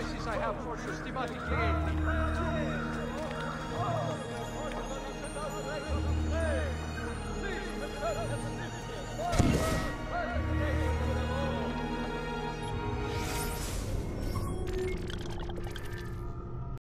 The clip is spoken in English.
I have for you, stimati.